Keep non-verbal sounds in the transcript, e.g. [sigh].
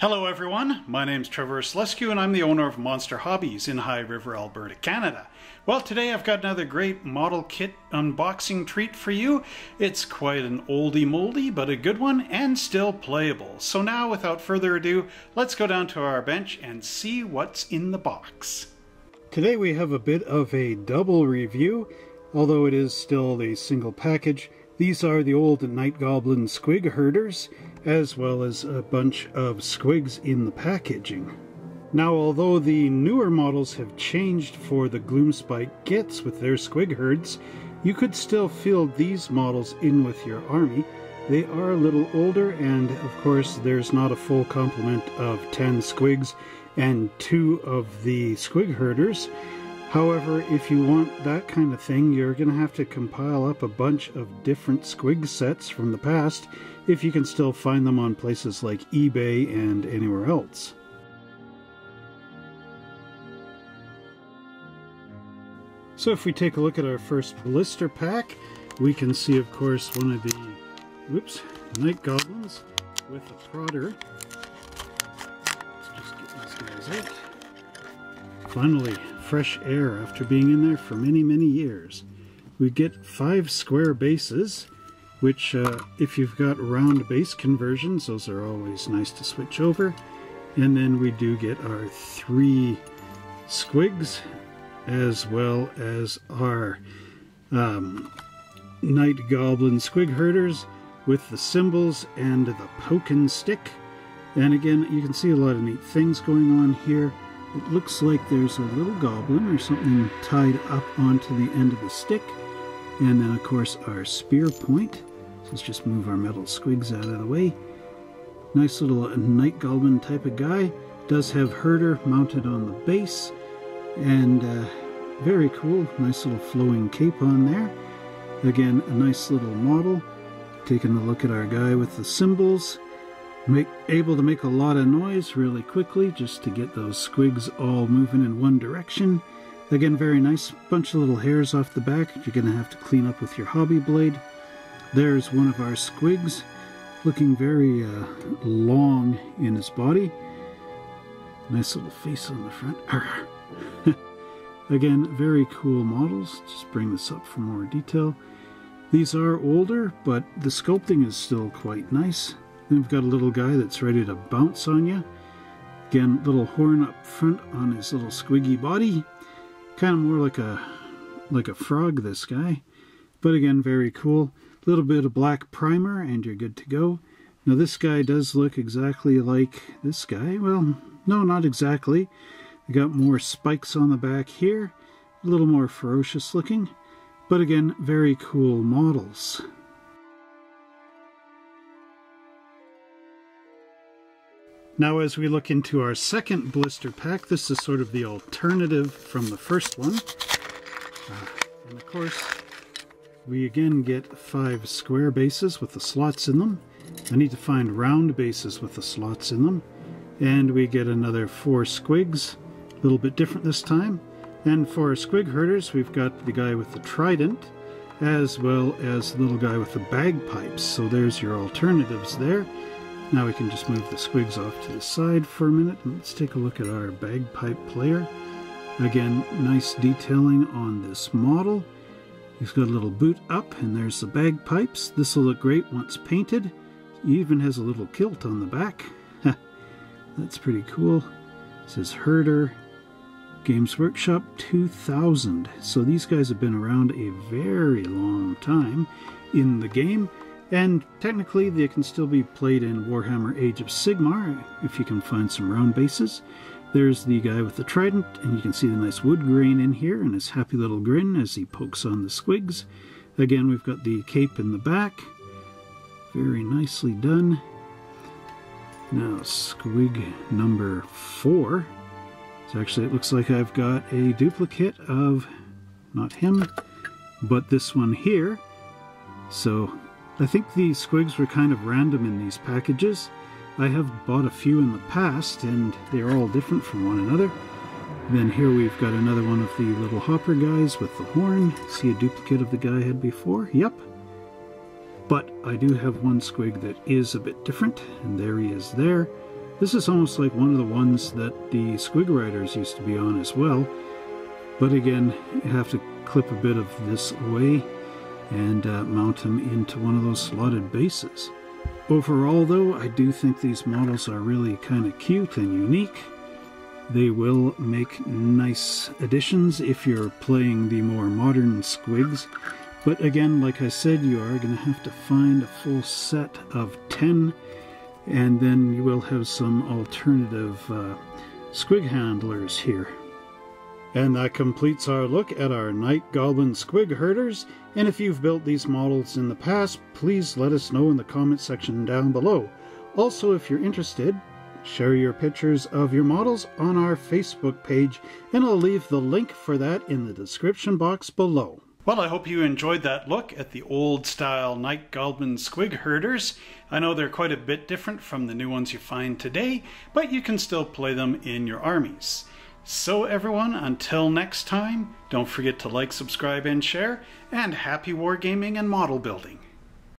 Hello everyone, my name's Trevor Slescu and I'm the owner of Monster Hobbies in High River, Alberta, Canada. Well, today I've got another great model kit unboxing treat for you. It's quite an oldie moldy, but a good one and still playable. So now, without further ado, let's go down to our bench and see what's in the box. Today we have a bit of a double review, although it is still a single package. These are the old Night Goblin Squig Herders, as well as a bunch of squigs in the packaging. Now, although the newer models have changed for the Gloomspite Gitz with their squig herds, you could still field these models in with your army. They are a little older, and of course, there's not a full complement of 10 squigs and two of the squig herders. However, if you want that kind of thing, you're going to have to compile up a bunch of different squig sets from the past if you can still find them on places like eBay and anywhere else. So if we take a look at our first blister pack, we can see, of course, one of the, whoops, Night Goblins with a prodder. Let's just get these guys out. Finally, fresh air after being in there for many, many years. We get five square bases, which uh, if you've got round base conversions, those are always nice to switch over. And then we do get our three squigs, as well as our um, Night Goblin Squig Herders with the cymbals and the poking stick. And again, you can see a lot of neat things going on here. It looks like there's a little goblin or something tied up onto the end of the stick. And then, of course, our spear point. So let's just move our metal squigs out of the way. Nice little night goblin type of guy. Does have herder mounted on the base. And uh, very cool. Nice little flowing cape on there. Again, a nice little model. Taking a look at our guy with the cymbals make, able to make a lot of noise really quickly just to get those squigs all moving in one direction. Again, very nice. Bunch of little hairs off the back you're going to have to clean up with your hobby blade. There's one of our squigs looking very uh, long in his body. Nice little face on the front. [laughs] Again, very cool models. Just bring this up for more detail. These are older, but the sculpting is still quite nice. Then we've got a little guy that's ready to bounce on you. Again, little horn up front on his little squiggy body. Kind of more like a like a frog, this guy. But again, very cool. Little bit of black primer and you're good to go. Now this guy does look exactly like this guy. Well, no, not exactly. We got more spikes on the back here. A little more ferocious looking. But again, very cool models. Now as we look into our second blister pack, this is sort of the alternative from the first one. Uh, and of course, we again get five square bases with the slots in them. I need to find round bases with the slots in them. And we get another four squigs, a little bit different this time. And for our squig herders, we've got the guy with the trident, as well as the little guy with the bagpipes. So there's your alternatives there. Now we can just move the squigs off to the side for a minute and let's take a look at our bagpipe player. Again, nice detailing on this model. He's got a little boot up and there's the bagpipes. This will look great once painted. He even has a little kilt on the back. [laughs] That's pretty cool. It says Herder Games Workshop 2000. So these guys have been around a very long time in the game and technically, they can still be played in Warhammer Age of Sigmar if you can find some round bases. There's the guy with the trident, and you can see the nice wood grain in here and his happy little grin as he pokes on the squigs. Again, we've got the cape in the back. Very nicely done. Now, squig number four. So actually, it looks like I've got a duplicate of, not him, but this one here. So I think the squigs were kind of random in these packages. I have bought a few in the past and they're all different from one another. Then here we've got another one of the little hopper guys with the horn. See a duplicate of the guy I had before? Yep. But I do have one squig that is a bit different, and there he is there. This is almost like one of the ones that the Squig Riders used to be on as well. But again, you have to clip a bit of this away and uh, mount them into one of those slotted bases. Overall though, I do think these models are really kind of cute and unique. They will make nice additions if you're playing the more modern squigs. But again, like I said, you are going to have to find a full set of 10 and then you will have some alternative uh, squig handlers here. And that completes our look at our Night Goblin Squig Herders. And if you've built these models in the past, please let us know in the comment section down below. Also, if you're interested, share your pictures of your models on our Facebook page, and I'll leave the link for that in the description box below. Well, I hope you enjoyed that look at the old style Night Goblin Squig Herders. I know they're quite a bit different from the new ones you find today, but you can still play them in your armies. So, everyone, until next time, don't forget to like, subscribe, and share, and happy wargaming and model building.